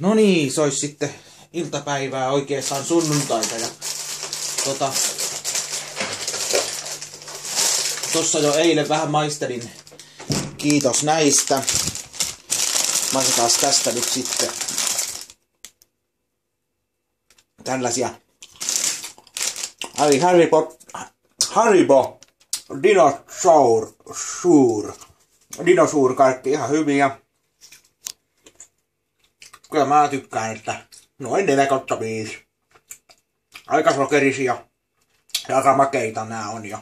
No niin, se olisi sitten iltapäivää oikeastaan sunnuntaita ja tota, tossa jo eilen vähän maistelin. Kiitos näistä. Maistetaan tästä nyt sitten tällaisia Ai Haribo, Haribo Dinosaur Suur. Dinosaur kaikki ihan hyviä. Kyllä mä tykkään, että noin 4 kautta 5. Aika sokerisia ja aika makeita nää on ja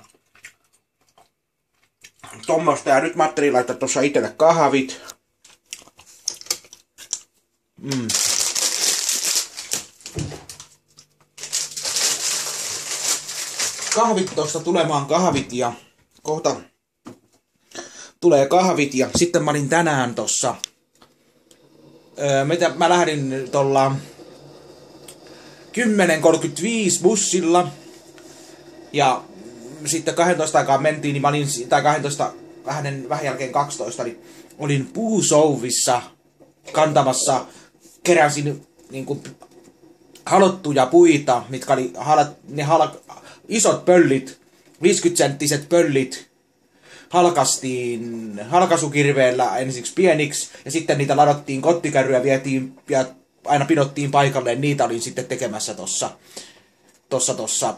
tommosta ja nyt Matteri laittaa tuossa itselle kahvit. Mm. Kahvit tuosta tulemaan kahvit ja kohta tulee kahvit ja sitten mä olin tänään tossa öö, mitä, mä lähdin tuolla 10.35 bussilla. Ja sitten 12 aikaa mentiin, niin mä olin, tai 12, vähän, vähän jälkeen 12, niin olin puusouvissa kantamassa, keräsin niin kuin, halottuja puita, mitkä oli halat, ne hala, isot pöllit, 50-senttiset pöllit, halkastiin halkasukirveellä ensiksi pieniksi, ja sitten niitä ladottiin kottikärryä, vietiin ja aina pidottiin paikalleen, niitä olin sitten tekemässä tossa, tossa, tossa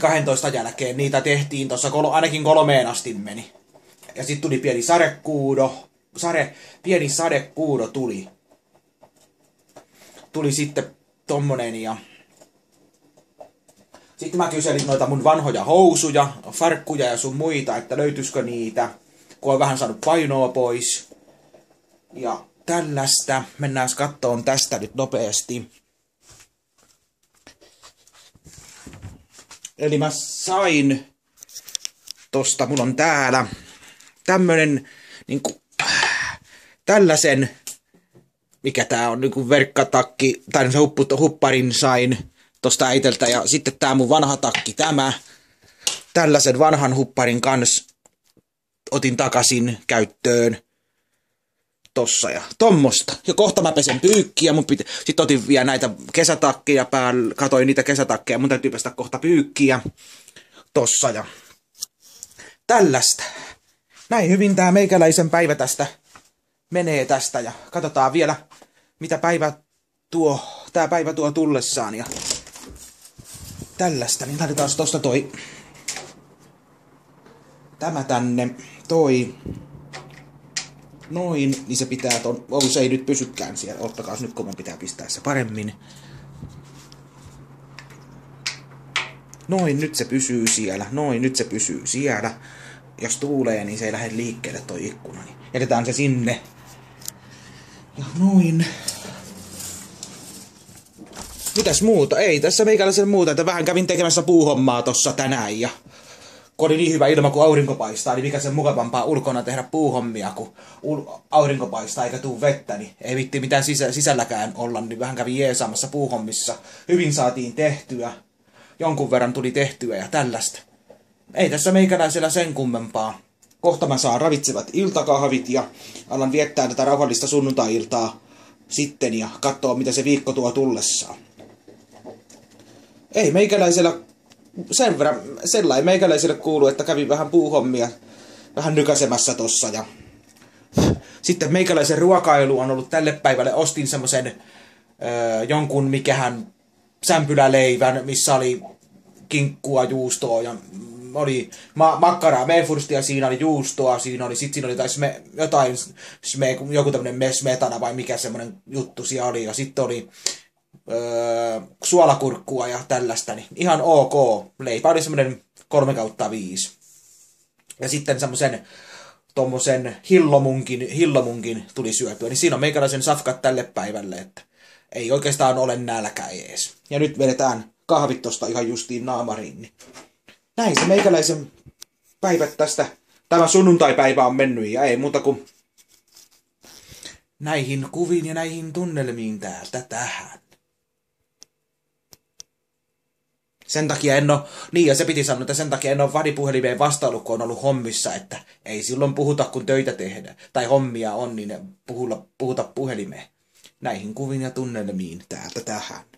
12 jälkeen. Niitä tehtiin tossa kol- ainakin kolmeen asti meni. Ja sitten tuli pieni sadekuudo, sade, pieni sadekuudo tuli. Tuli sitten tommonen ja sitten mä kyselin noita mun vanhoja housuja, farkkuja ja sun muita, että löytyisikö niitä, kun on vähän saanut painoa pois. Ja tällaista. Mennään kattoon tästä nyt nopeasti. Eli mä sain tosta, mulla on täällä tämmönen niinku, tällaisen, mikä tää on, niinku verkkatakki, tai se hupparin sain tosta äiteltä, ja sitten tää mun vanha takki, tämä, tällaisen vanhan hupparin kans otin takaisin käyttöön tossa ja tommosta. Ja kohta mä pesen pyykkiä, mun piti... Sitten otin vielä näitä kesätakkeja päällä, katoin niitä kesätakkeja, mun täytyy pestä kohta pyykkiä tossa ja tällaista. Näin hyvin tää meikäläisen päivä tästä menee tästä ja katsotaan vielä mitä päivä tuo, tää päivä tuo tullessaan ja tällaista, niin laitetaan tosta toi tämä tänne, toi noin, niin se pitää ton, oh, se ei nyt pysykään siellä, ottakaa nyt kun pitää pistää se paremmin. Noin, nyt se pysyy siellä, noin, nyt se pysyy siellä. Jos tuulee, niin se ei lähde liikkeelle toi ikkuna, niin jätetään se sinne. Ja noin. Mitäs muuta? Ei tässä meikäläisen muuta, että vähän kävin tekemässä puuhommaa tossa tänään ja kun oli niin hyvä ilma, kun aurinko paistaa, niin mikä sen mukavampaa ulkona tehdä puuhommia, kun aurinko paistaa eikä tuu vettä, niin ei vitti mitään sisä, sisälläkään olla, niin vähän kävi jeesaamassa puuhommissa. Hyvin saatiin tehtyä, jonkun verran tuli tehtyä ja tällaista. Ei tässä meikäläisellä sen kummempaa. Kohta mä saan ravitsevat iltakahvit ja alan viettää tätä rauhallista sunnuntai-iltaa sitten ja katsoa, mitä se viikko tuo tullessaan. Ei meikäläisellä sen verran, sellainen meikäläiselle kuuluu, että kävin vähän puuhommia vähän nykäsemässä tossa ja sitten meikäläisen ruokailu on ollut tälle päivälle. Ostin semmoisen öö, jonkun mikähän sämpyläleivän, missä oli kinkkua, juustoa ja oli ma- makkaraa, meefurstia, siinä oli juustoa, siinä oli, sit siinä oli sme, jotain, sme, joku tämmönen smetana vai mikä semmonen juttu siellä oli, ja sitten oli öö, suolakurkkua ja tällaista, niin ihan ok. Leipä oli semmoinen 3 kautta 5. Ja sitten semmoisen tommosen hillomunkin, hillomunkin tuli syötyä, niin siinä on meikäläisen safkat tälle päivälle, että ei oikeastaan ole nälkä ees. Ja nyt vedetään kahvit tosta ihan justiin naamariin. Niin. Näin se meikäläisen päivät tästä, tämä sunnuntai-päivä on mennyt ja ei muuta kuin näihin kuviin ja näihin tunnelmiin täältä tähän. Sen takia en ole, niin ja se piti sanoa, että sen takia en ole vadipuhelimeen vastaillut, kun on ollut hommissa, että ei silloin puhuta, kun töitä tehdään. Tai hommia on, niin puhuta, puhelimeen. näihin kuviin ja tunnelmiin täältä tähän.